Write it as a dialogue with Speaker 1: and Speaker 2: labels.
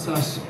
Speaker 1: 朝し